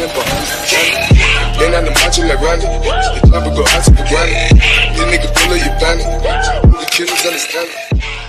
feeling but Then I'm the macho like Randy. The chopper go out to the granny. This nigga pull up your bandit. The killers understand it.